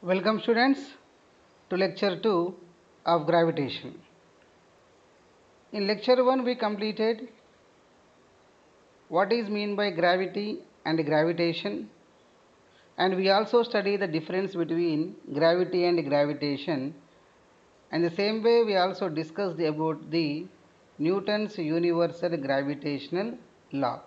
Welcome students to lecture 2 of gravitation. In lecture 1 we completed what is mean by gravity and gravitation and we also study the difference between gravity and gravitation and the same way we also discussed about the Newton's universal gravitational law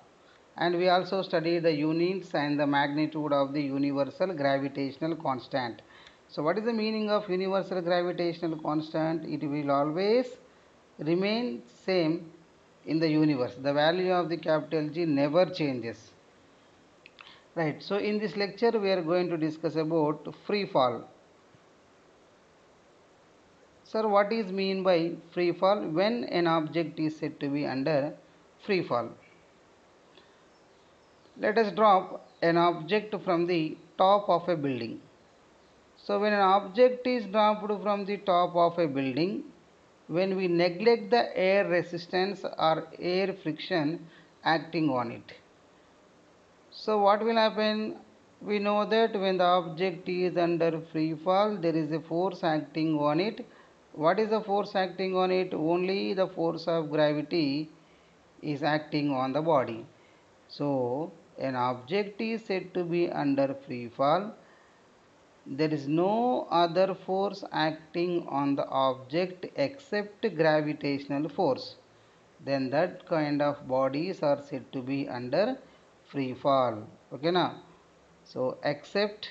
and we also study the units and the magnitude of the universal gravitational constant. So what is the meaning of universal gravitational constant? It will always remain same in the universe. The value of the capital G never changes. Right. So in this lecture we are going to discuss about free fall. Sir, what is mean by free fall when an object is said to be under free fall? Let us drop an object from the top of a building. So when an object is dropped from the top of a building, when we neglect the air resistance or air friction acting on it. So what will happen? We know that when the object is under free fall, there is a force acting on it. What is the force acting on it? Only the force of gravity is acting on the body. So an object is said to be under free fall. There is no other force acting on the object except gravitational force. Then that kind of bodies are said to be under free fall. Okay now so except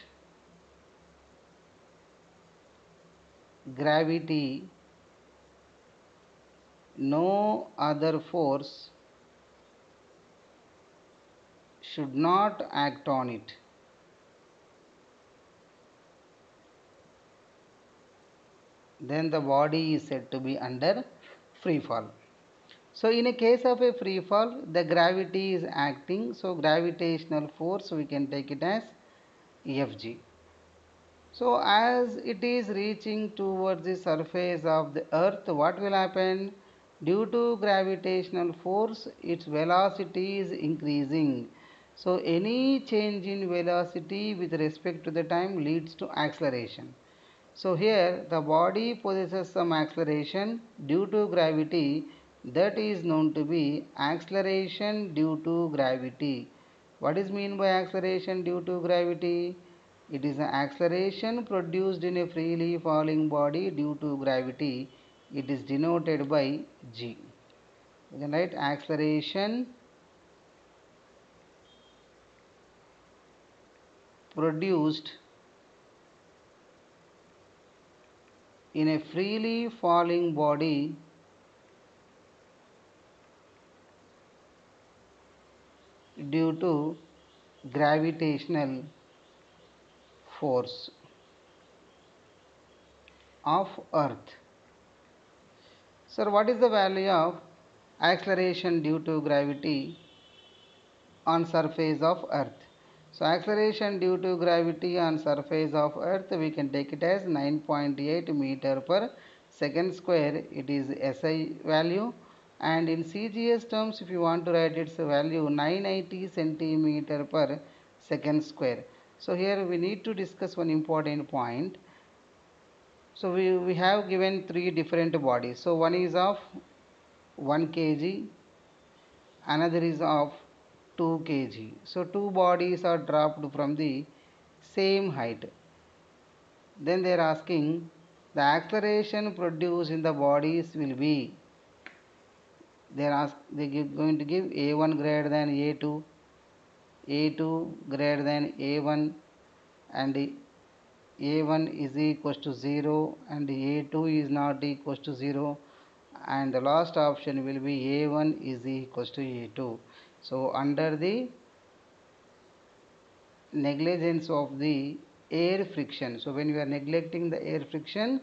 gravity no other force should not act on it then the body is said to be under free fall. So in a case of a free fall, the gravity is acting. So gravitational force we can take it as Fg. So as it is reaching towards the surface of the earth, what will happen? Due to gravitational force, its velocity is increasing. So any change in velocity with respect to the time leads to acceleration. So here the body possesses some acceleration due to gravity that is known to be acceleration due to gravity. What is mean by acceleration due to gravity? It is an acceleration produced in a freely falling body due to gravity. It is denoted by g. Write acceleration produced in a freely falling body due to gravitational force of earth. Sir what is the value of acceleration due to gravity on surface of earth so acceleration due to gravity on surface of earth we can take it as 9.8 meter per second square it is SI value and in CGS terms if you want to write its value 980 centimeter per second square. So here we need to discuss one important point. So we, we have given three different bodies. So one is of 1 kg, another is of 2 kg. So two bodies are dropped from the same height. Then they are asking the acceleration produced in the bodies will be they are ask, they give, going to give a1 greater than a2 a2 greater than a1 and a1 is equals to 0 and a2 is not equals to 0 and the last option will be a1 is equals to a2 so under the negligence of the air friction so when we are neglecting the air friction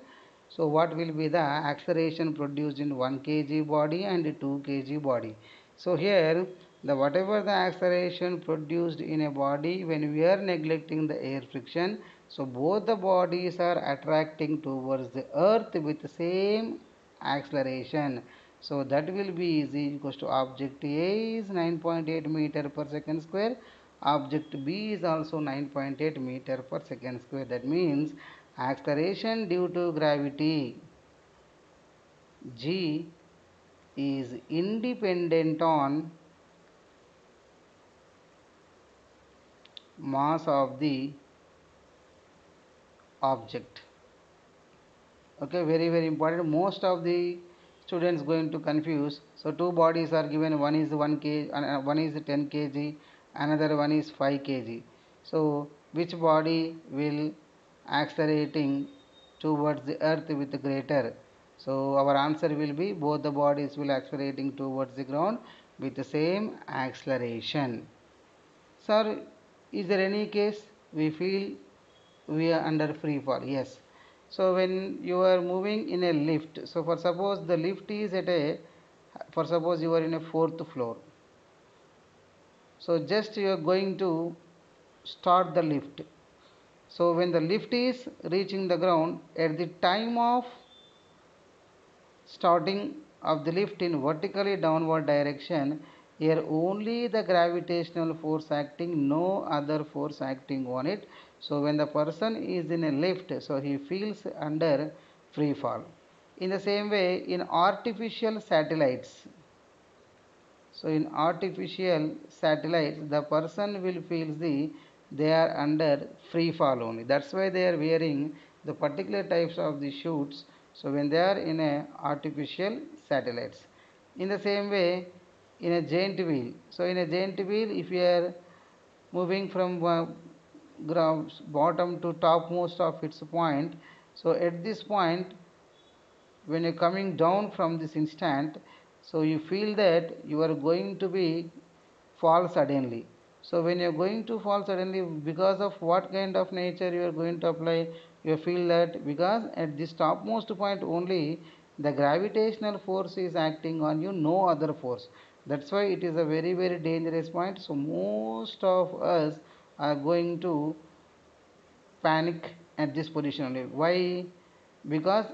so what will be the acceleration produced in 1 kg body and 2 kg body? So here the whatever the acceleration produced in a body when we are neglecting the air friction so both the bodies are attracting towards the earth with the same acceleration so that will be is equals to object a is 9.8 meter per second square. Object B is also 9.8 meter per second square. That means acceleration due to gravity G is independent on mass of the object. Okay very very important. Most of the students going to confuse. So two bodies are given one is 1 kg uh, one is 10 kg another one is 5 kg so which body will accelerating towards the earth with greater? So our answer will be both the bodies will accelerating towards the ground with the same acceleration. Sir is there any case we feel we are under free fall? Yes so when you are moving in a lift so for suppose the lift is at a for suppose you are in a fourth floor. So just you are going to start the lift. So when the lift is reaching the ground at the time of starting of the lift in vertically downward direction here only the gravitational force acting no other force acting on it. So when the person is in a lift so he feels under free fall. In the same way in artificial satellites so in artificial satellites the person will feel the they are under free fall only. That's why they are wearing the particular types of the shoots so when they are in a artificial satellites. In the same way in a giant wheel. So in a giant wheel if you are moving from uh, bottom to topmost of its point so at this point when you're coming down from this instant so you feel that you are going to be fall suddenly. So when you're going to fall suddenly because of what kind of nature you are going to apply you feel that because at this topmost point only the gravitational force is acting on you no other force that's why it is a very very dangerous point. So most of us are going to panic at this position only. Why? Because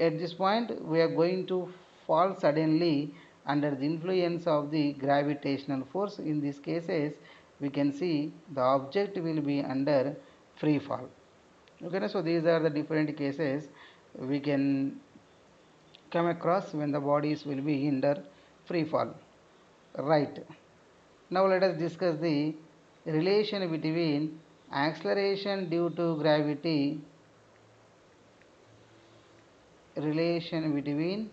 at this point we are going to fall suddenly under the influence of the gravitational force. In these cases we can see the object will be under free fall. Okay so these are the different cases we can come across when the bodies will be under free fall right. Now let us discuss the relation between acceleration due to gravity relation between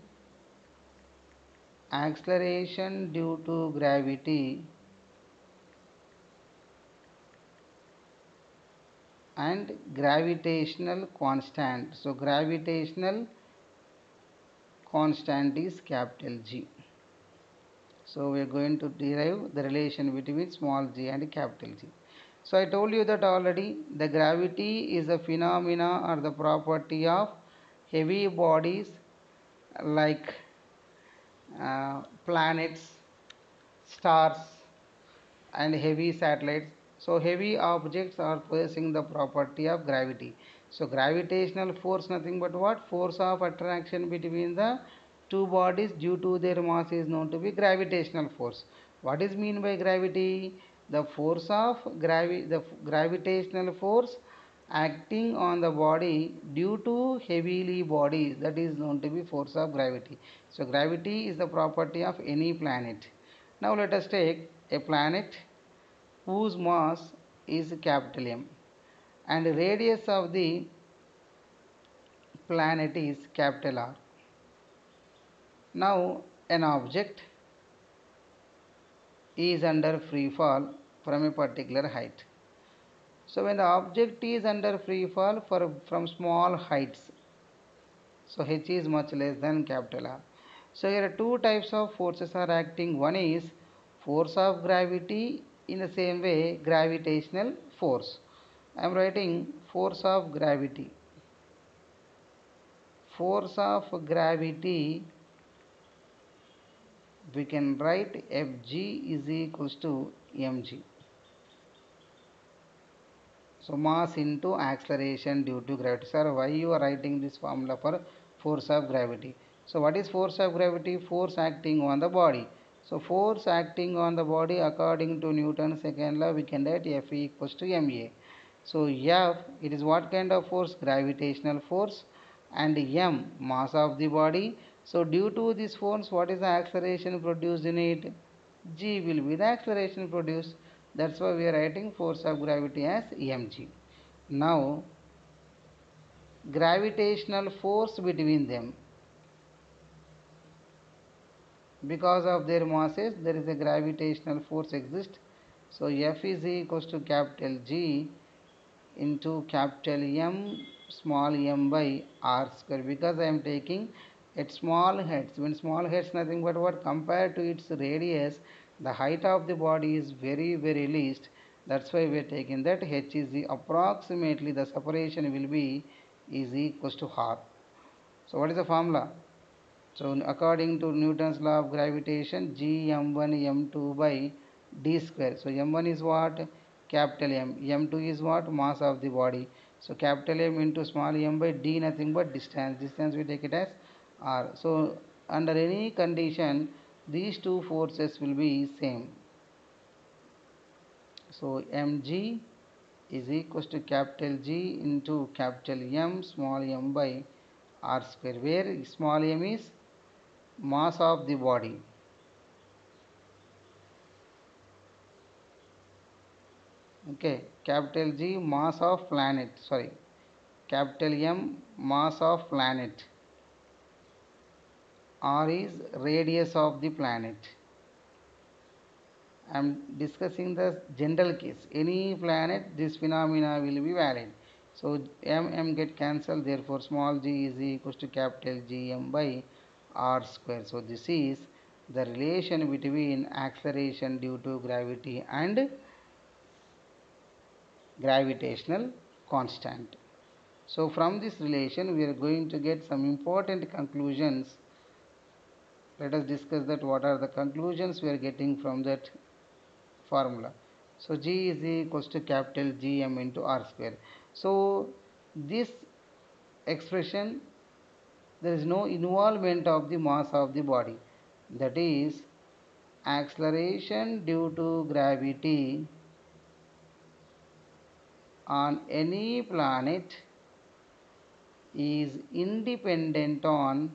acceleration due to gravity and gravitational constant. So gravitational constant is capital G so we are going to derive the relation between small g and capital G so I told you that already the gravity is a phenomena or the property of heavy bodies like uh, planets, stars and heavy satellites. So heavy objects are possessing the property of gravity. So gravitational force nothing but what? Force of attraction between the two bodies due to their mass is known to be gravitational force. What is mean by gravity? the force of gravi the gravitational force acting on the body due to heavily bodies that is known to be force of gravity so gravity is the property of any planet now let us take a planet whose mass is capital M and radius of the planet is capital R now an object is under free fall from a particular height. So when the object is under free fall for, from small heights, so h is much less than capital R. So here are two types of forces are acting. One is force of gravity in the same way gravitational force. I am writing force of gravity. Force of gravity we can write Fg is equals to mg. So mass into acceleration due to gravity. Sir, why you are writing this formula for force of gravity? So what is force of gravity? Force acting on the body. So force acting on the body according to Newton's second law we can write F equals to ma. So F it is what kind of force? Gravitational force and m mass of the body. So due to this force what is the acceleration produced in it? G will be the acceleration produced. That's why we are writing force of gravity as mg. Now gravitational force between them because of their masses there is a gravitational force exist so F is equals to capital G into capital M small m by r square because I am taking at small heads when small heads nothing but what compared to its radius the height of the body is very very least that's why we are taking that h is the approximately the separation will be is equals to half. so what is the formula so according to Newton's law of gravitation, G m1 m2 by d square. So m1 is what? Capital M. m2 is what? Mass of the body. So capital M into small m by d nothing but distance. Distance we take it as r. So under any condition, these two forces will be same. So mg is equals to capital G into capital M small m by r square where small m is mass of the body okay capital G mass of planet sorry capital M mass of planet R is radius of the planet I am discussing the general case any planet this phenomena will be valid so m m get cancelled therefore small g is equals to capital G m by r square. So this is the relation between acceleration due to gravity and gravitational constant. So from this relation we are going to get some important conclusions. Let us discuss that what are the conclusions we are getting from that formula. So G is equals to capital Gm into R square. So this expression there is no involvement of the mass of the body that is acceleration due to gravity on any planet is independent on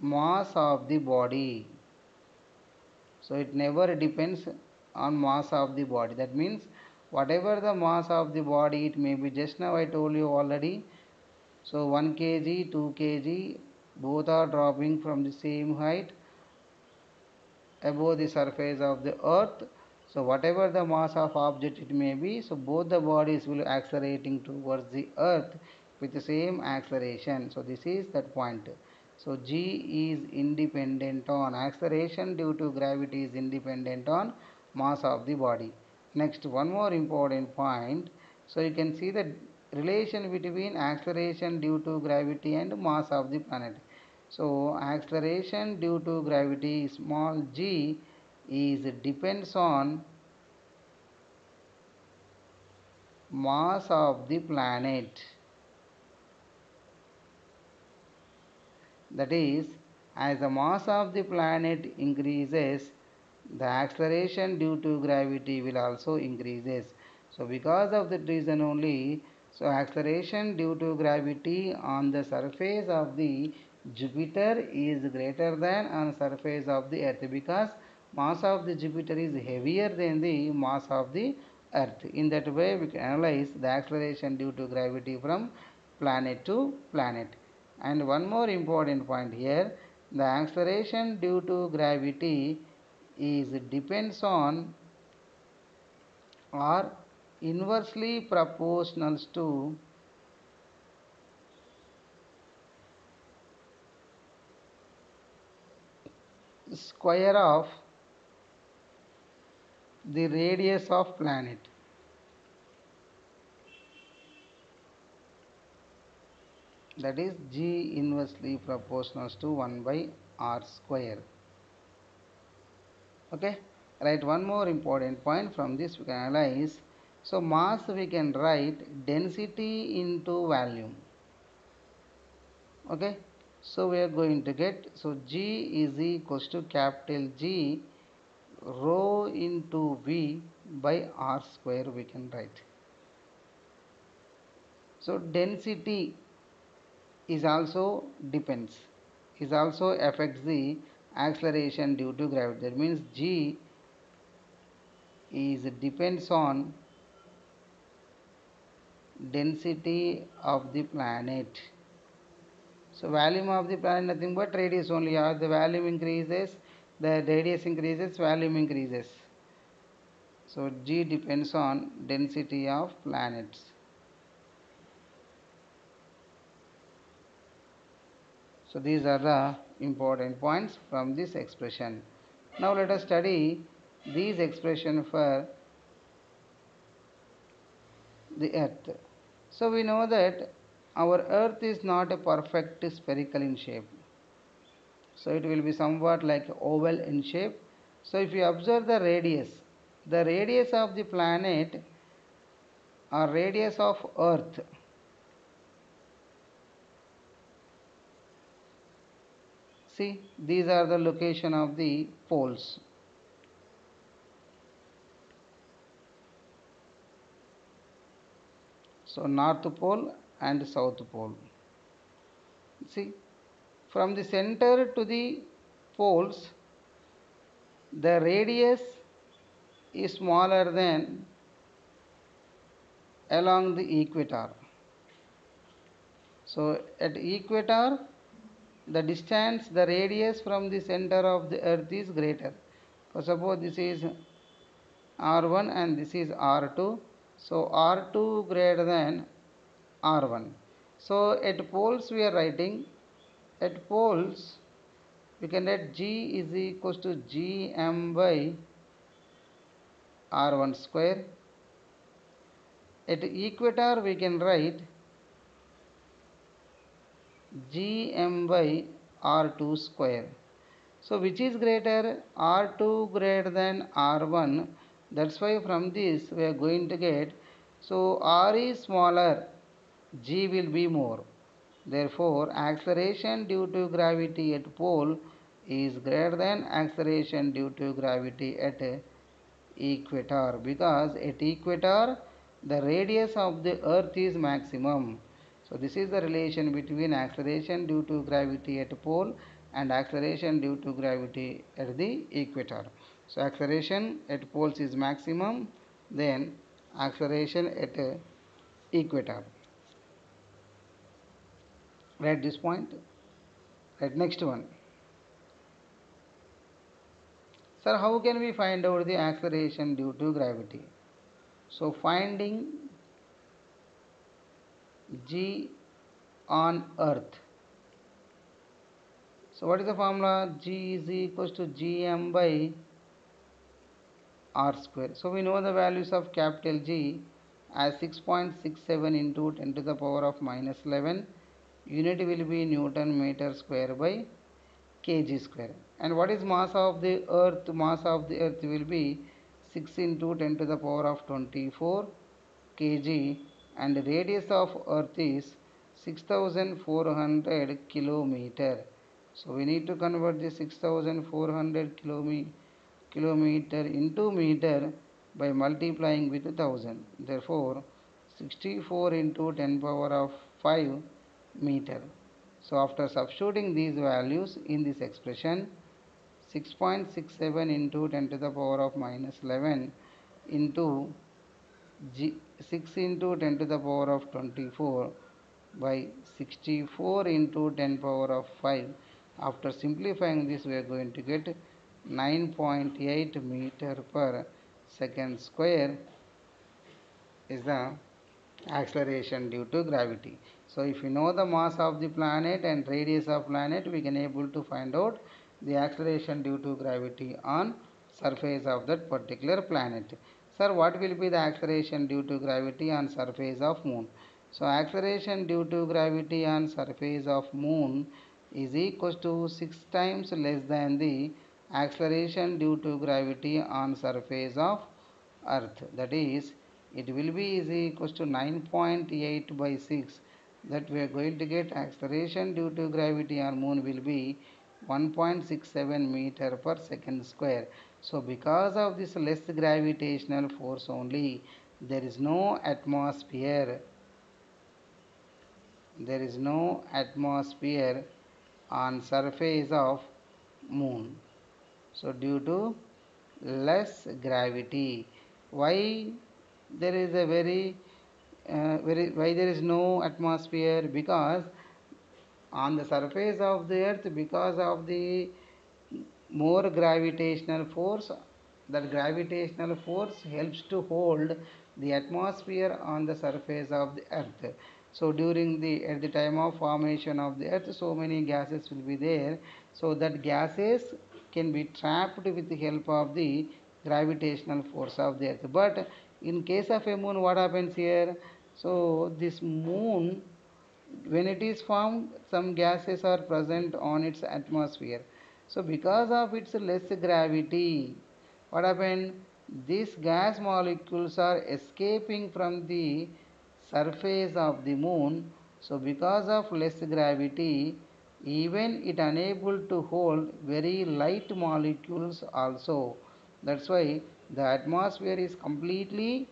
mass of the body. So it never depends on mass of the body. That means whatever the mass of the body it may be just now I told you already. So 1 kg 2 kg both are dropping from the same height above the surface of the earth. So whatever the mass of object it may be so both the bodies will accelerating towards the earth with the same acceleration. So this is that point so g is independent on acceleration due to gravity is independent on mass of the body Next, one more important point. So you can see the relation between acceleration due to gravity and mass of the planet. So acceleration due to gravity small g is depends on mass of the planet. That is, as the mass of the planet increases, the acceleration due to gravity will also increases. So because of that reason only so acceleration due to gravity on the surface of the Jupiter is greater than on the surface of the earth because mass of the Jupiter is heavier than the mass of the earth. In that way we can analyze the acceleration due to gravity from planet to planet and one more important point here the acceleration due to gravity is depends on or inversely proportional to square of the radius of planet that is g inversely proportional to 1 by r square. Okay? Write one more important point from this we can analyze. So mass we can write density into volume okay? So we are going to get, so G is equals to capital G rho into V by R square we can write. So density is also depends, is also affects the acceleration due to gravity. That means G is depends on density of the planet. So volume of the planet nothing but radius only. As the volume increases, the radius increases, volume increases. So G depends on density of planets. So these are the important points from this expression. Now let us study these expression for the earth. So we know that our earth is not a perfect spherical in shape. So it will be somewhat like oval in shape. So if you observe the radius, the radius of the planet or radius of earth see these are the location of the poles. So north pole and south pole. See from the center to the poles the radius is smaller than along the equator. So at equator the distance the radius from the center of the earth is greater. So suppose this is r1 and this is r2 so r2 greater than r1 so at poles we are writing at poles we can write g is equals to gm by r1 square. At equator we can write gm by r2 square. So which is greater r2 greater than r1 that's why from this we are going to get so r is smaller g will be more. Therefore acceleration due to gravity at pole is greater than acceleration due to gravity at equator because at equator the radius of the earth is maximum so this is the relation between acceleration due to gravity at pole and acceleration due to gravity at the equator. So acceleration at poles is maximum, then acceleration at equator. Write this point. Right, next one. Sir, how can we find out the acceleration due to gravity? So finding G on earth. So what is the formula? G is equals to Gm by R square. So we know the values of capital G as 6.67 into 10 to the power of minus 11. Unit will be Newton meter square by kg square. And what is mass of the earth? Mass of the earth will be 6 into 10 to the power of 24 kg and the radius of earth is 6400 kilometer. So we need to convert the 6400 kilometer into meter by multiplying with 1000 therefore 64 into 10 power of 5 meter. So after substituting these values in this expression 6.67 into 10 to the power of minus 11 into G 6 into 10 to the power of 24 by 64 into 10 power of 5 after simplifying this we are going to get 9.8 meter per second square is the acceleration due to gravity. So if you know the mass of the planet and radius of planet we can able to find out the acceleration due to gravity on surface of that particular planet Sir, what will be the acceleration due to gravity on surface of moon? So acceleration due to gravity on surface of moon is equal to 6 times less than the acceleration due to gravity on surface of earth. That is, it will be is equal to 9.8 by 6 that we are going to get acceleration due to gravity on moon will be 1.67 meter per second square. So because of this less gravitational force only, there is no atmosphere. There is no atmosphere on surface of moon. So due to less gravity, why there is a very uh, very why there is no atmosphere because on the surface of the earth because of the more gravitational force that gravitational force helps to hold the atmosphere on the surface of the earth. So during the at the time of formation of the earth so many gases will be there. So that gases can be trapped with the help of the gravitational force of the earth. But in case of a moon what happens here? So this moon when it is formed some gases are present on its atmosphere so because of its less gravity what happened? These gas molecules are escaping from the surface of the moon. So because of less gravity even it unable to hold very light molecules also. That's why the atmosphere is completely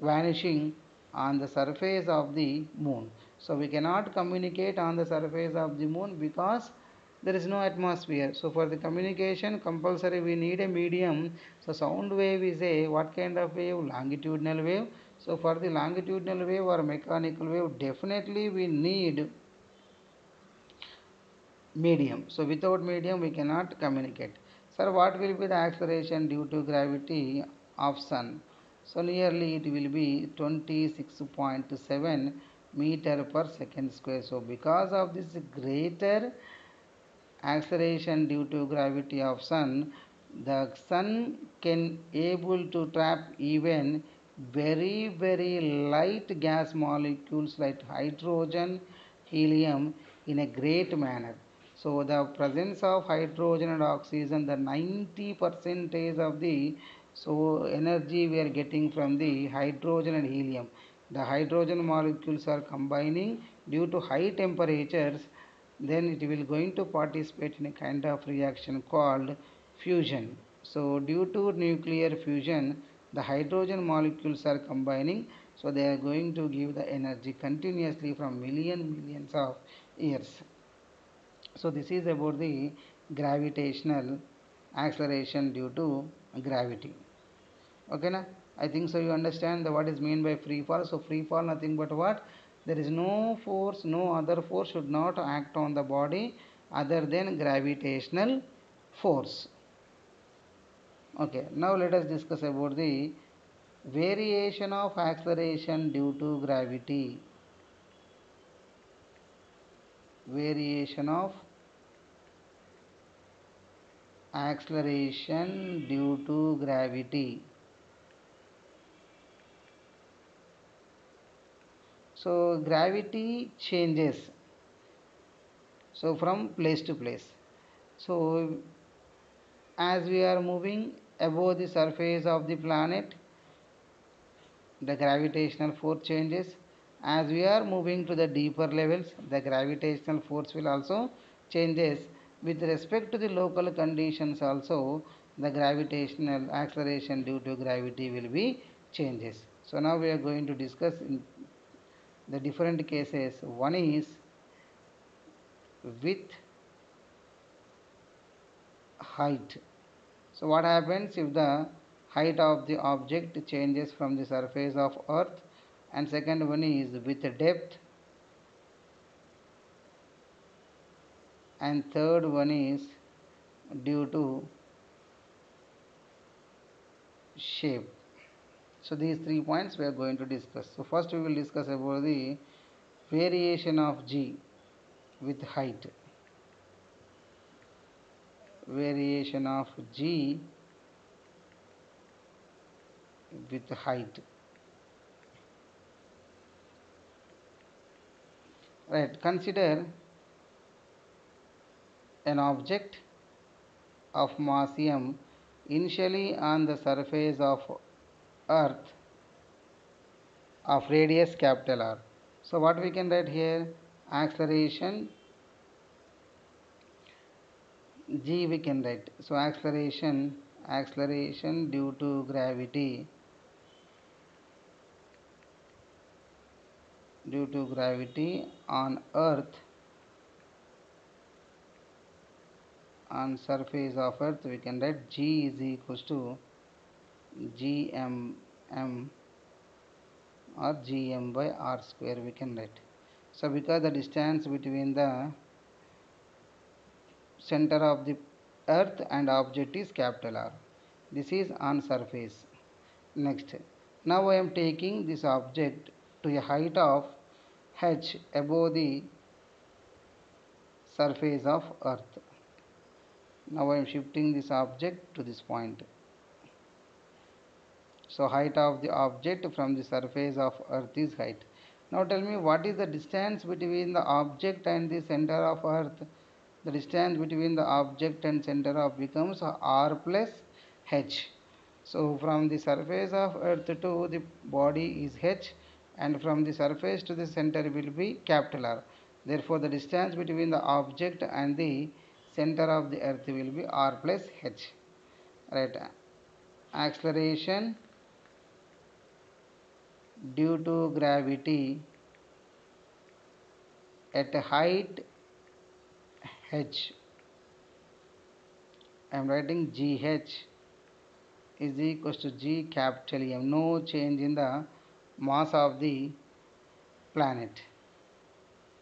vanishing on the surface of the moon. So we cannot communicate on the surface of the moon because there is no atmosphere. So for the communication compulsory we need a medium. So sound wave is a what kind of wave? Longitudinal wave. So for the longitudinal wave or mechanical wave definitely we need medium. So without medium we cannot communicate. Sir what will be the acceleration due to gravity of sun? So nearly it will be 26.7 meter per second square. So because of this greater acceleration due to gravity of sun. The sun can able to trap even very very light gas molecules like hydrogen helium in a great manner. So the presence of hydrogen and oxygen the 90 percentage of the so energy we are getting from the hydrogen and helium. The hydrogen molecules are combining due to high temperatures then it will going to participate in a kind of reaction called fusion. So due to nuclear fusion the hydrogen molecules are combining so they are going to give the energy continuously from million millions of years. So this is about the gravitational acceleration due to gravity. Okay na? I think so you understand the what is mean by free fall. So free fall nothing but what there is no force no other force should not act on the body other than gravitational force. Okay now let us discuss about the variation of acceleration due to gravity. Variation of acceleration due to gravity so gravity changes. So from place to place. So as we are moving above the surface of the planet the gravitational force changes. As we are moving to the deeper levels the gravitational force will also changes. With respect to the local conditions also the gravitational acceleration due to gravity will be changes. So now we are going to discuss in the different cases. One is with height. So what happens if the height of the object changes from the surface of earth? And second one is with depth. And third one is due to shape so these three points we are going to discuss. So first we will discuss about the variation of g with height. Variation of g with height. Right consider an object of mass m initially on the surface of earth of radius capital R. So what we can write here? Acceleration g we can write. So acceleration acceleration due to gravity due to gravity on earth on surface of earth we can write g is equals to gmm or gm by r square we can write. So because the distance between the center of the earth and object is capital R. This is on surface. Next now I am taking this object to a height of h above the surface of earth. Now I am shifting this object to this point so height of the object from the surface of earth is height. Now tell me what is the distance between the object and the center of earth? The distance between the object and center of becomes r plus h. So from the surface of earth to the body is h and from the surface to the center will be capital R. Therefore the distance between the object and the center of the earth will be r plus h. Right. Acceleration due to gravity at a height h I am writing gh is equals to g capital M no change in the mass of the planet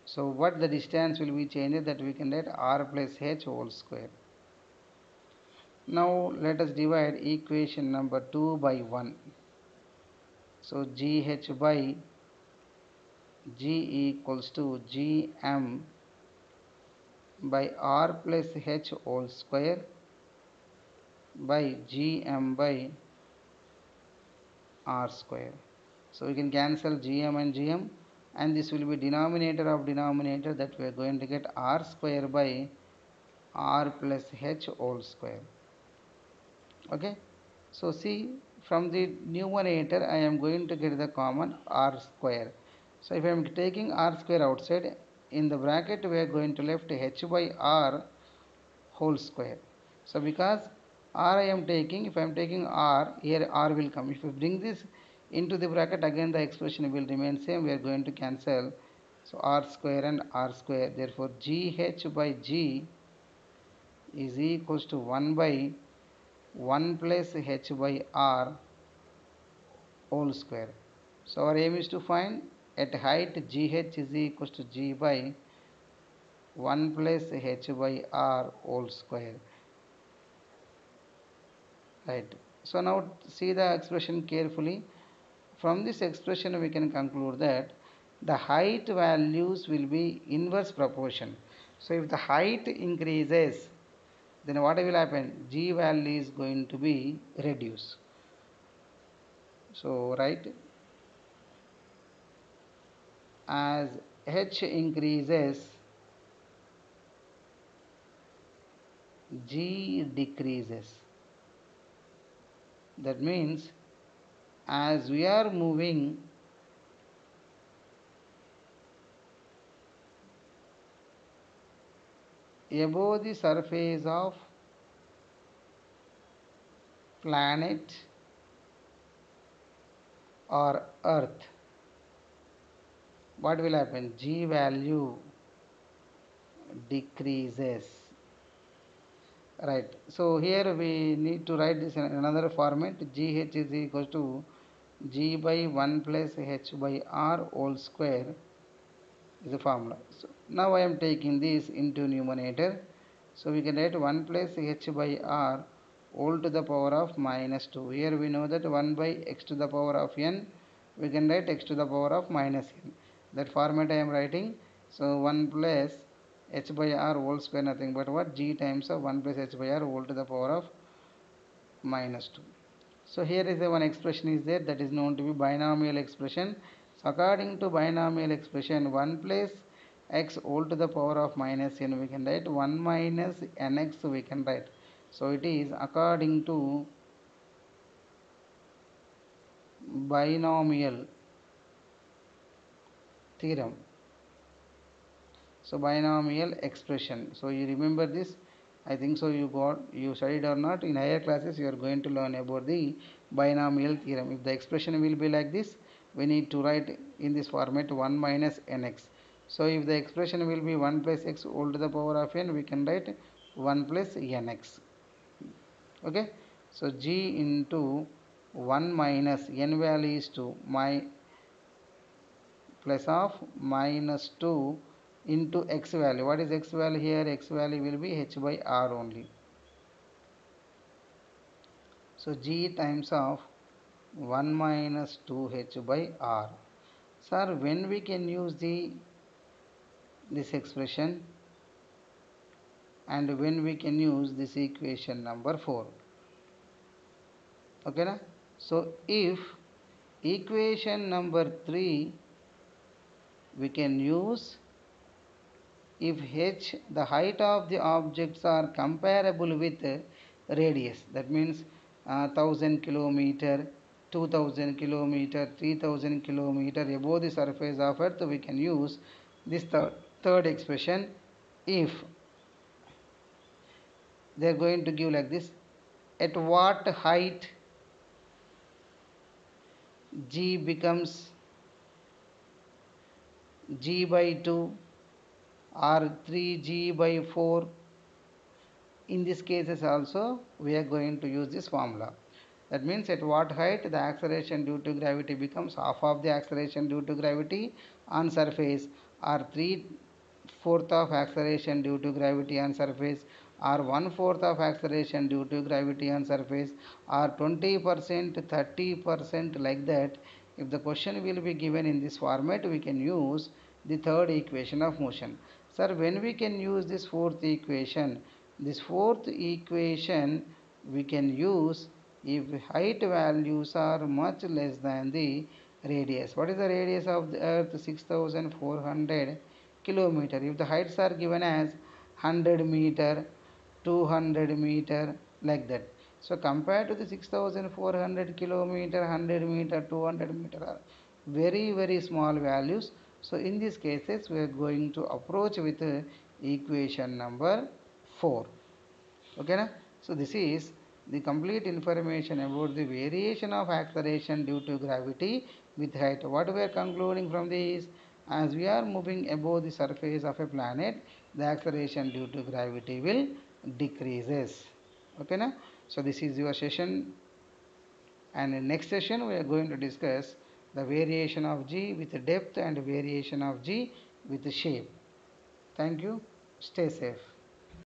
so what the distance will be changed that we can write r plus h whole square. Now let us divide equation number 2 by 1. So gh by g equals to gm by r plus h whole square by gm by r square. So we can cancel gm and gm and this will be denominator of denominator that we are going to get r square by r plus h whole square okay so see from the numerator I am going to get the common r square. So if I am taking r square outside in the bracket we are going to left h by r whole square. So because r I am taking if I am taking r here r will come. If you bring this into the bracket again the expression will remain same. We are going to cancel. So r square and r square. Therefore gh by g is equals to 1 by 1 plus h by r whole square. So our aim is to find at height gh is equals to g by 1 plus h by r whole square. Right. So now see the expression carefully. From this expression we can conclude that the height values will be inverse proportion. So if the height increases then what will happen? G value is going to be reduced. So right as h increases g decreases that means as we are moving above the surface of planet or earth. What will happen? G value decreases. Right. So here we need to write this in another format. Gh is equal to g by 1 plus h by r whole square is the formula. So now I am taking this into numerator. So we can write 1 plus h by r whole to the power of minus 2. Here we know that 1 by x to the power of n. We can write x to the power of minus n. That format I am writing. So 1 plus h by r whole square nothing but what g times of 1 plus h by r whole to the power of minus 2. So here is a one expression is there that is known to be binomial expression. So according to binomial expression 1 plus x all to the power of minus n we can write 1 minus nx we can write. So it is according to binomial theorem. So binomial expression. So you remember this? I think so you got you studied or not? In higher classes you are going to learn about the binomial theorem. If the expression will be like this we need to write in this format 1 minus nx so if the expression will be 1 plus x all to the power of n we can write 1 plus nx okay so g into 1 minus n value is 2 my plus of minus 2 into x value. What is x value here? x value will be h by r only. So g times of 1 minus 2h by r. Sir, when we can use the this expression and when we can use this equation number 4 okay na? so if equation number 3 we can use if h the height of the objects are comparable with radius that means uh, 1000 kilometer 2000 kilometer 3000 kilometer above the surface of earth we can use this third, third expression if. They are going to give like this. At what height g becomes g by 2 or 3g by 4 in these cases also we are going to use this formula. That means at what height the acceleration due to gravity becomes half of the acceleration due to gravity on surface or 3 fourth of acceleration due to gravity on surface or one fourth of acceleration due to gravity on surface or 20 percent 30 percent like that if the question will be given in this format we can use the third equation of motion Sir, when we can use this fourth equation? This fourth equation we can use if height values are much less than the radius. What is the radius of the earth? 6400 kilometer. If the heights are given as 100 meter, 200 meter like that. So compared to the 6400 kilometer, 100 meter, 200 meter are very very small values. So in these cases we are going to approach with equation number 4. Okay na? So this is the complete information about the variation of acceleration due to gravity with height. What we are concluding from this? As we are moving above the surface of a planet, the acceleration due to gravity will decreases. Okay na? So this is your session and in next session we are going to discuss the variation of G with depth and variation of G with shape. Thank you. Stay safe.